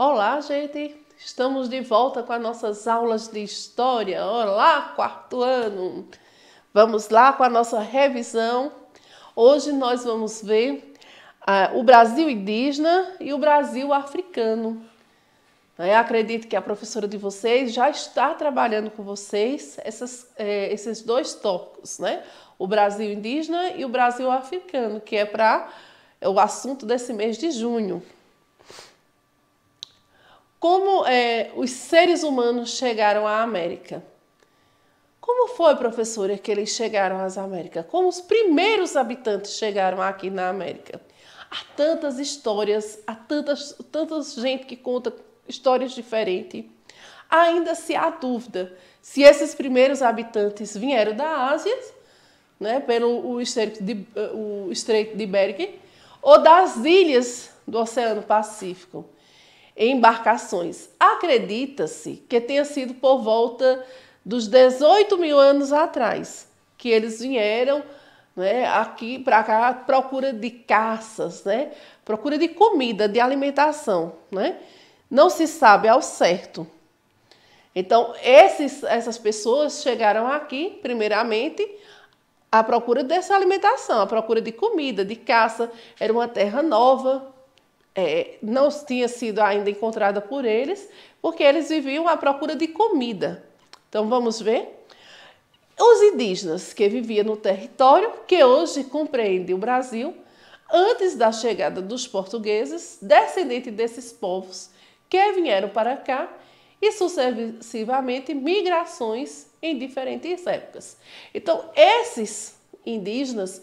Olá, gente! Estamos de volta com as nossas aulas de história. Olá, quarto ano! Vamos lá com a nossa revisão. Hoje nós vamos ver uh, o Brasil indígena e o Brasil africano. Eu acredito que a professora de vocês já está trabalhando com vocês essas, eh, esses dois tópicos, né? O Brasil indígena e o Brasil africano, que é para o assunto desse mês de junho. Como é, os seres humanos chegaram à América? Como foi, professora, que eles chegaram às Américas? Como os primeiros habitantes chegaram aqui na América? Há tantas histórias, há tantas, tanta gente que conta histórias diferentes. Ainda se há dúvida se esses primeiros habitantes vieram da Ásia, né, pelo o Estreito de, o Estreito de Bering, ou das ilhas do Oceano Pacífico embarcações. Acredita-se que tenha sido por volta dos 18 mil anos atrás que eles vieram né, aqui para cá à procura de caças, né, procura de comida, de alimentação. Né? Não se sabe ao certo. Então, esses, essas pessoas chegaram aqui, primeiramente, à procura dessa alimentação, à procura de comida, de caça. Era uma terra nova, é, não tinha sido ainda encontrada por eles, porque eles viviam à procura de comida. Então vamos ver. Os indígenas que viviam no território, que hoje compreende o Brasil, antes da chegada dos portugueses, descendentes desses povos que vieram para cá e sucessivamente migrações em diferentes épocas. Então, esses indígenas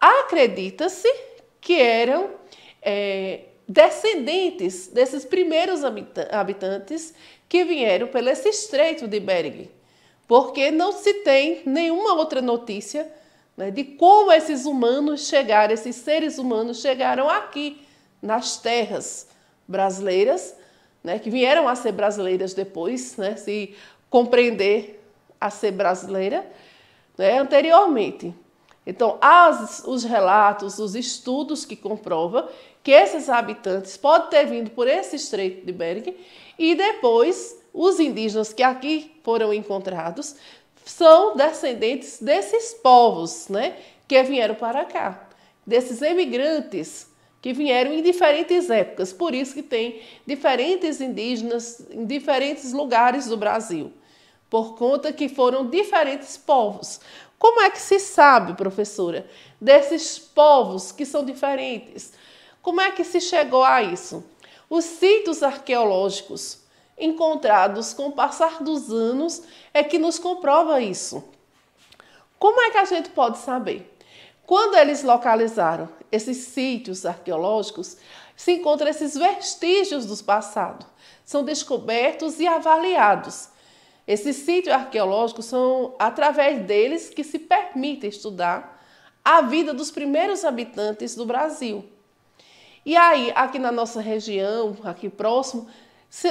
acredita-se que eram é, descendentes desses primeiros habitantes que vieram pelo esse estreito de Bering, porque não se tem nenhuma outra notícia né, de como esses humanos chegaram, esses seres humanos chegaram aqui nas terras brasileiras, né, que vieram a ser brasileiras depois, né, se compreender a ser brasileira, né, anteriormente. Então, as, os relatos, os estudos que comprovam que esses habitantes podem ter vindo por esse estreito de Bering e depois os indígenas que aqui foram encontrados são descendentes desses povos, né, que vieram para cá, desses emigrantes que vieram em diferentes épocas, por isso que tem diferentes indígenas em diferentes lugares do Brasil, por conta que foram diferentes povos. Como é que se sabe, professora, desses povos que são diferentes? Como é que se chegou a isso? Os sítios arqueológicos encontrados com o passar dos anos é que nos comprova isso. Como é que a gente pode saber? Quando eles localizaram esses sítios arqueológicos, se encontram esses vestígios do passado. São descobertos e avaliados. Esses sítios arqueológicos são através deles que se permite estudar a vida dos primeiros habitantes do Brasil. E aí, aqui na nossa região, aqui próximo,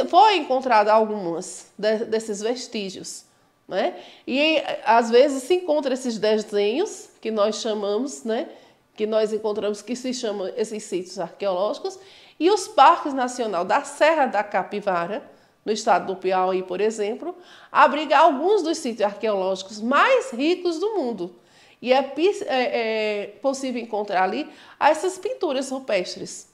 foi encontrada algumas desses vestígios. Né? E às vezes se encontra esses desenhos que nós chamamos, né? que nós encontramos que se chamam esses sítios arqueológicos, e os parques nacional da Serra da Capivara, no estado do Piauí, por exemplo, abriga alguns dos sítios arqueológicos mais ricos do mundo. E é, é, é possível encontrar ali essas pinturas rupestres.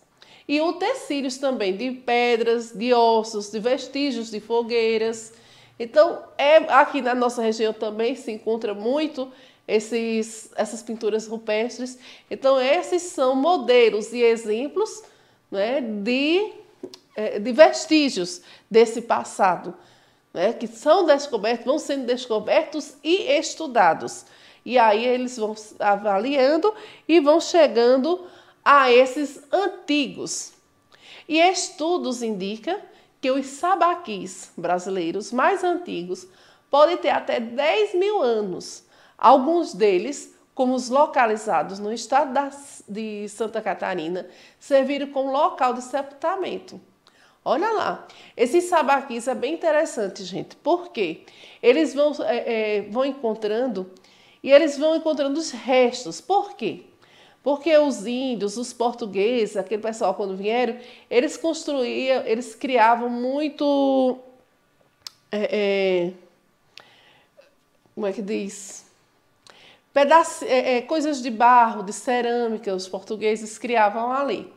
E utensílios também de pedras, de ossos, de vestígios de fogueiras. Então, é, aqui na nossa região também se encontra muito esses, essas pinturas rupestres. Então, esses são modelos e exemplos né, de, é, de vestígios desse passado, né, que são descobertos, vão sendo descobertos e estudados. E aí eles vão avaliando e vão chegando a esses antigos. E estudos indicam que os sabaquis brasileiros mais antigos podem ter até 10 mil anos. Alguns deles, como os localizados no estado de Santa Catarina, serviram como local de sepultamento. Olha lá, esses sabaquis é bem interessante, gente, porque eles vão, é, é, vão encontrando e eles vão encontrando os restos. Por quê? Porque os índios, os portugueses, aquele pessoal quando vieram, eles construíam, eles criavam muito. É, é, como é que diz? Pedaço, é, é, coisas de barro, de cerâmica, os portugueses criavam ali.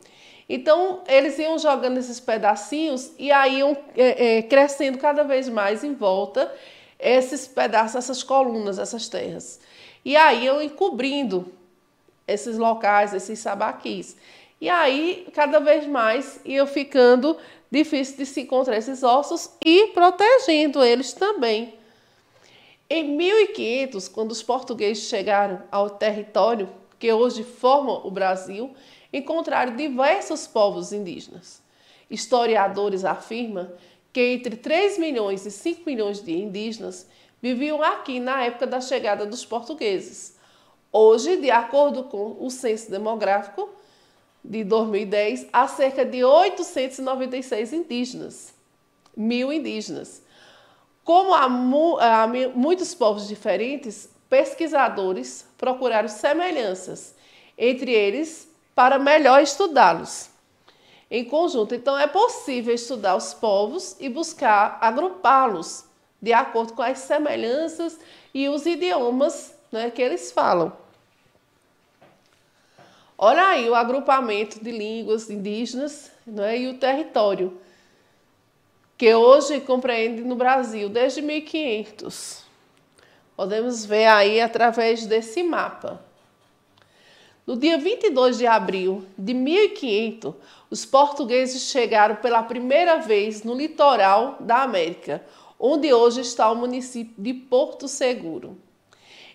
Então, eles iam jogando esses pedacinhos e aí iam é, é, crescendo cada vez mais em volta esses pedaços, essas colunas, essas terras. E aí iam encobrindo esses locais, esses sabaquis. E aí, cada vez mais, ia ficando difícil de se encontrar esses ossos e protegendo eles também. Em 1500, quando os portugueses chegaram ao território que hoje forma o Brasil, encontraram diversos povos indígenas. Historiadores afirmam que entre 3 milhões e 5 milhões de indígenas viviam aqui na época da chegada dos portugueses. Hoje, de acordo com o censo demográfico de 2010, há cerca de 896 indígenas, mil indígenas. Como há, há muitos povos diferentes, pesquisadores procuraram semelhanças entre eles para melhor estudá-los em conjunto. Então, é possível estudar os povos e buscar agrupá-los de acordo com as semelhanças e os idiomas né, que eles falam. Olha aí o agrupamento de línguas indígenas né, e o território, que hoje compreende no Brasil desde 1500. Podemos ver aí através desse mapa. No dia 22 de abril de 1500, os portugueses chegaram pela primeira vez no litoral da América, onde hoje está o município de Porto Seguro.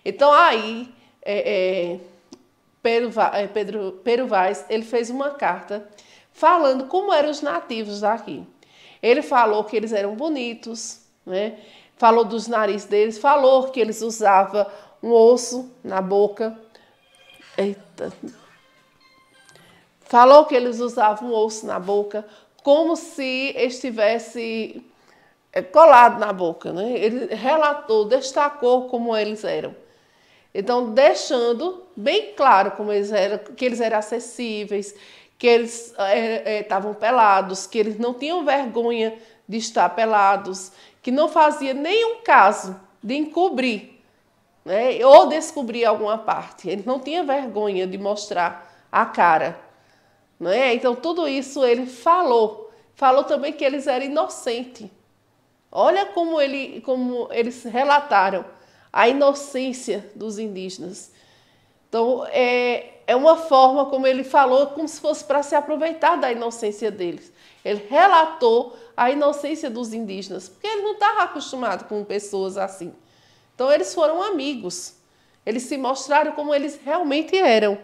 Então aí, é, é, Pedro, é, Pedro, Pedro Vaz, ele fez uma carta falando como eram os nativos daqui. Ele falou que eles eram bonitos, né? falou dos narizes deles, falou que eles usavam um osso na boca, Eita. Falou que eles usavam osso na boca, como se estivesse colado na boca. Né? Ele relatou, destacou como eles eram. Então, deixando bem claro como eles eram, que eles eram acessíveis, que eles estavam é, é, pelados, que eles não tinham vergonha de estar pelados, que não fazia nenhum caso de encobrir né? ou descobrir alguma parte. Ele não tinha vergonha de mostrar a cara. Né? Então, tudo isso ele falou. Falou também que eles eram inocentes. Olha como, ele, como eles relataram a inocência dos indígenas. Então, é, é uma forma como ele falou, como se fosse para se aproveitar da inocência deles. Ele relatou a inocência dos indígenas, porque ele não estava acostumado com pessoas assim. Então eles foram amigos. Eles se mostraram como eles realmente eram.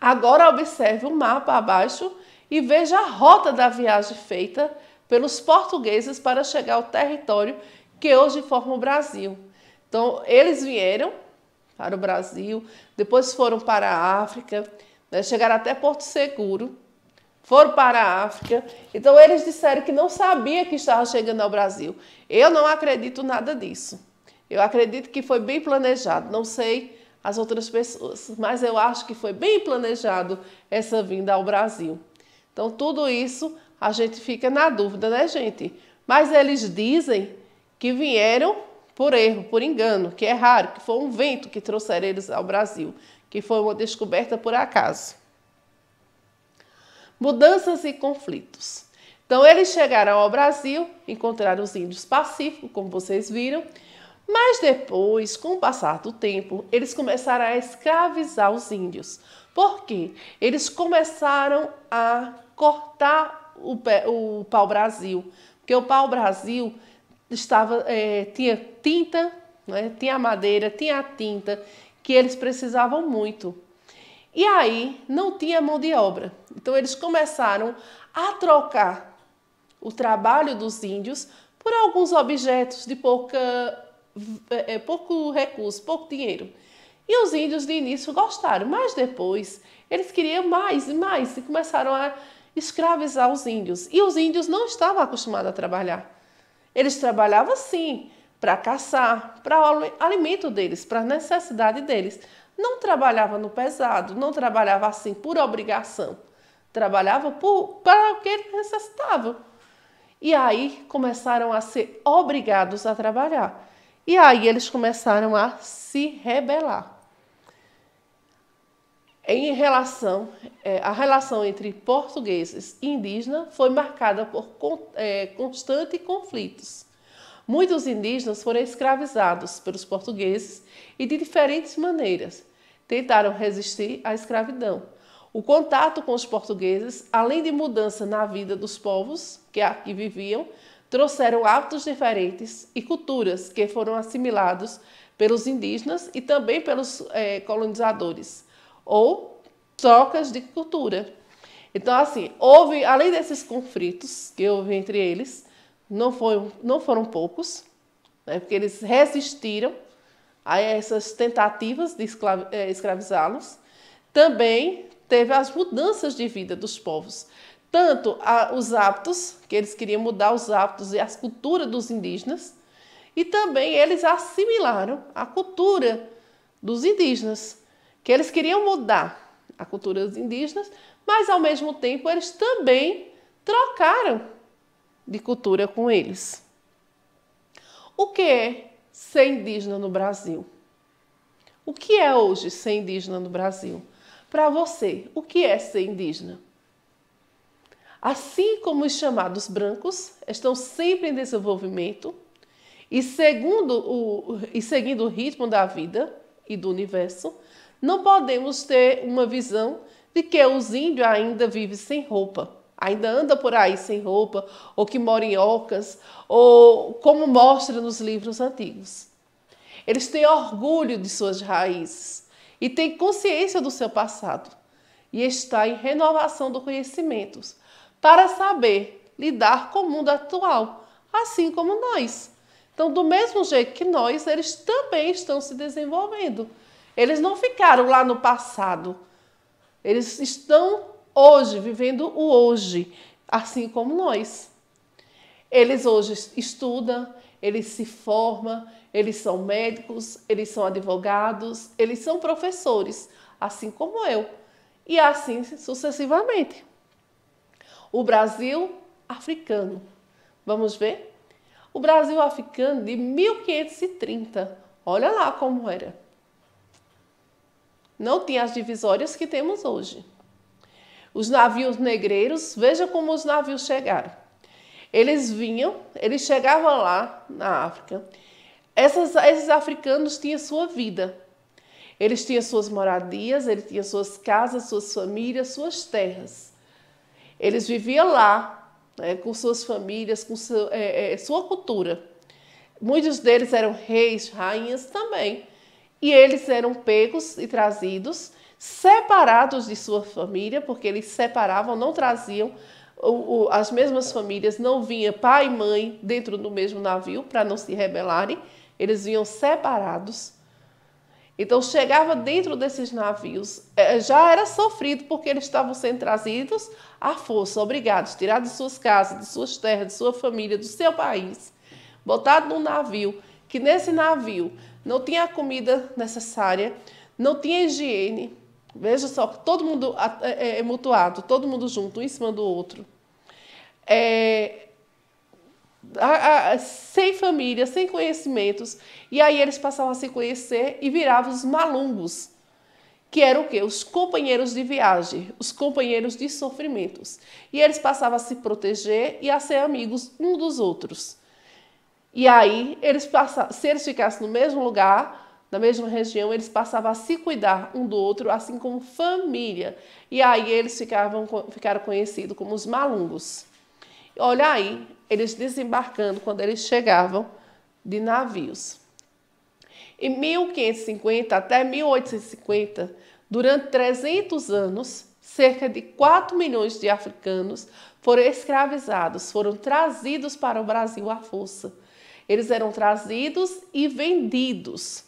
Agora observe o mapa abaixo e veja a rota da viagem feita pelos portugueses para chegar ao território que hoje forma o Brasil. Então, eles vieram para o Brasil, depois foram para a África, né, chegaram até Porto Seguro, foram para a África. Então eles disseram que não sabia que estava chegando ao Brasil. Eu não acredito nada disso. Eu acredito que foi bem planejado. Não sei as outras pessoas, mas eu acho que foi bem planejado essa vinda ao Brasil. Então tudo isso a gente fica na dúvida, né, gente? Mas eles dizem que vieram por erro, por engano, que é raro, que foi um vento que trouxeram eles ao Brasil, que foi uma descoberta por acaso mudanças e conflitos. Então, eles chegaram ao Brasil, encontraram os índios pacíficos, como vocês viram, mas depois, com o passar do tempo, eles começaram a escravizar os índios. Por quê? Eles começaram a cortar o, o pau-brasil, porque o pau-brasil estava é, tinha tinta, né? tinha madeira, tinha tinta, que eles precisavam muito. E aí não tinha mão de obra. Então eles começaram a trocar o trabalho dos índios por alguns objetos de pouca, é, pouco recurso, pouco dinheiro. E os índios de início gostaram, mas depois eles queriam mais e mais e começaram a escravizar os índios. E os índios não estavam acostumados a trabalhar. Eles trabalhavam sim para caçar, para o alimento deles, para a necessidade deles não trabalhava no pesado, não trabalhava assim por obrigação, trabalhava para o que ele necessitava. E aí começaram a ser obrigados a trabalhar. E aí eles começaram a se rebelar. Em relação, é, a relação entre portugueses e indígenas foi marcada por é, constantes conflitos. Muitos indígenas foram escravizados pelos portugueses e de diferentes maneiras tentaram resistir à escravidão. O contato com os portugueses, além de mudança na vida dos povos que aqui viviam, trouxeram hábitos diferentes e culturas que foram assimilados pelos indígenas e também pelos é, colonizadores, ou trocas de cultura. Então, assim, houve, além desses conflitos que houve entre eles, não, foi, não foram poucos, né, porque eles resistiram a essas tentativas de é, escravizá-los, também teve as mudanças de vida dos povos. Tanto a, os hábitos, que eles queriam mudar os hábitos e as culturas dos indígenas, e também eles assimilaram a cultura dos indígenas, que eles queriam mudar a cultura dos indígenas, mas ao mesmo tempo eles também trocaram de cultura com eles. O que é ser indígena no Brasil? O que é hoje ser indígena no Brasil? Para você, o que é ser indígena? Assim como os chamados brancos estão sempre em desenvolvimento e, segundo o, e seguindo o ritmo da vida e do universo, não podemos ter uma visão de que os índios ainda vivem sem roupa, ainda anda por aí sem roupa, ou que moram em ocas, ou como mostra nos livros antigos. Eles têm orgulho de suas raízes e têm consciência do seu passado e está em renovação do conhecimento para saber lidar com o mundo atual, assim como nós. Então, do mesmo jeito que nós, eles também estão se desenvolvendo. Eles não ficaram lá no passado. Eles estão hoje, vivendo o hoje, assim como nós. Eles hoje estudam, eles se formam, eles são médicos, eles são advogados, eles são professores, assim como eu. E assim sucessivamente o Brasil africano. Vamos ver? O Brasil africano de 1530. Olha lá como era. Não tinha as divisórias que temos hoje. Os navios negreiros, veja como os navios chegaram. Eles vinham, eles chegavam lá na África. Essas, esses africanos tinham sua vida. Eles tinham suas moradias, eles tinham suas casas, suas famílias, suas terras. Eles viviam lá, né, com suas famílias, com seu, é, é, sua cultura. Muitos deles eram reis, rainhas também. E eles eram pegos e trazidos, separados de sua família, porque eles separavam, não traziam as mesmas famílias, não vinha pai e mãe dentro do mesmo navio para não se rebelarem, eles vinham separados. Então chegava dentro desses navios, é, já era sofrido porque eles estavam sendo trazidos à força, obrigados, tirados de suas casas, de suas terras, de sua família, do seu país, botado num navio, que nesse navio não tinha a comida necessária, não tinha higiene. Veja só, todo mundo é, é, mutuado, todo mundo junto, um em cima do outro. É, a, a, sem família, sem conhecimentos. E aí eles passavam a se conhecer e viravam os malungos, que eram o quê? Os companheiros de viagem, os companheiros de sofrimentos. E eles passavam a se proteger e a ser amigos um dos outros. E aí, eles se eles ficassem no mesmo lugar, na mesma região, eles passavam a se cuidar um do outro, assim como família. E aí eles ficavam, ficaram conhecidos como os malungos. Olha aí, eles desembarcando quando eles chegavam de navios. Em 1550 até 1850, durante 300 anos, cerca de 4 milhões de africanos foram escravizados, foram trazidos para o Brasil à força. Eles eram trazidos e vendidos.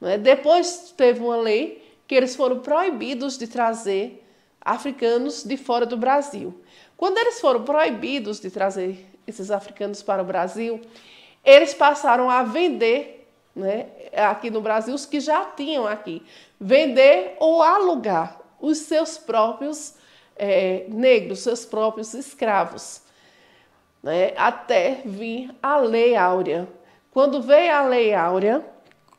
É? Depois teve uma lei que eles foram proibidos de trazer africanos de fora do Brasil. Quando eles foram proibidos de trazer esses africanos para o Brasil, eles passaram a vender né, aqui no Brasil, os que já tinham aqui, vender ou alugar os seus próprios é, negros, seus próprios escravos, né, até vir a Lei Áurea. Quando veio a Lei Áurea,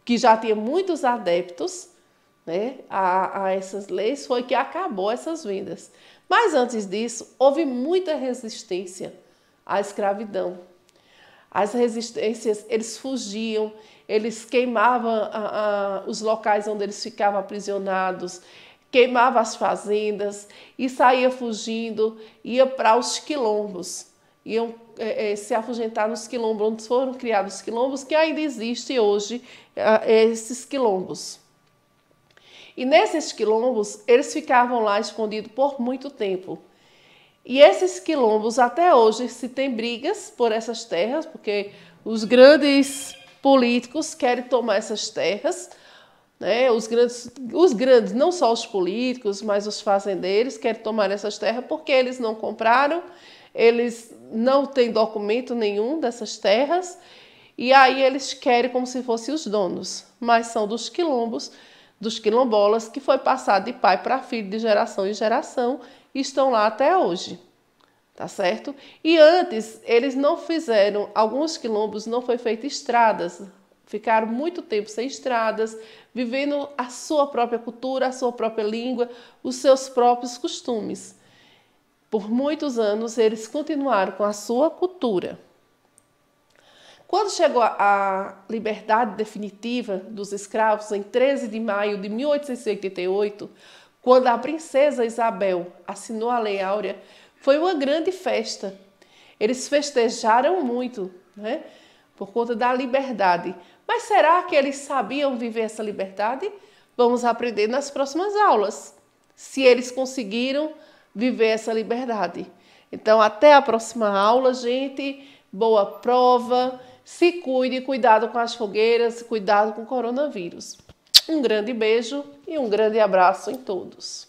que já tinha muitos adeptos né, a, a essas leis, foi que acabou essas vendas. Mas antes disso, houve muita resistência à escravidão. As resistências, eles fugiam, eles queimavam a, a, os locais onde eles ficavam aprisionados, queimavam as fazendas e saía fugindo, ia para os quilombos, iam é, é, se afugentar nos quilombos, onde foram criados os quilombos, que ainda existem hoje é, esses quilombos. E nesses quilombos, eles ficavam lá escondidos por muito tempo. E esses quilombos, até hoje, se tem brigas por essas terras, porque os grandes políticos querem tomar essas terras, né? Os grandes, os grandes, não só os políticos, mas os fazendeiros querem tomar essas terras porque eles não compraram, eles não têm documento nenhum dessas terras e aí eles querem como se fossem os donos, mas são dos quilombos dos quilombolas, que foi passado de pai para filho, de geração em geração, e estão lá até hoje. Tá certo? E antes, eles não fizeram, alguns quilombos não foi feito estradas, ficaram muito tempo sem estradas, vivendo a sua própria cultura, a sua própria língua, os seus próprios costumes. Por muitos anos, eles continuaram com a sua cultura. Quando chegou a liberdade definitiva dos escravos, em 13 de maio de 1888, quando a princesa Isabel assinou a Lei Áurea, foi uma grande festa. Eles festejaram muito, né? Por conta da liberdade. Mas será que eles sabiam viver essa liberdade? Vamos aprender nas próximas aulas. Se eles conseguiram viver essa liberdade. Então, até a próxima aula, gente. Boa prova. Se cuide, cuidado com as fogueiras, cuidado com o coronavírus. Um grande beijo e um grande abraço em todos.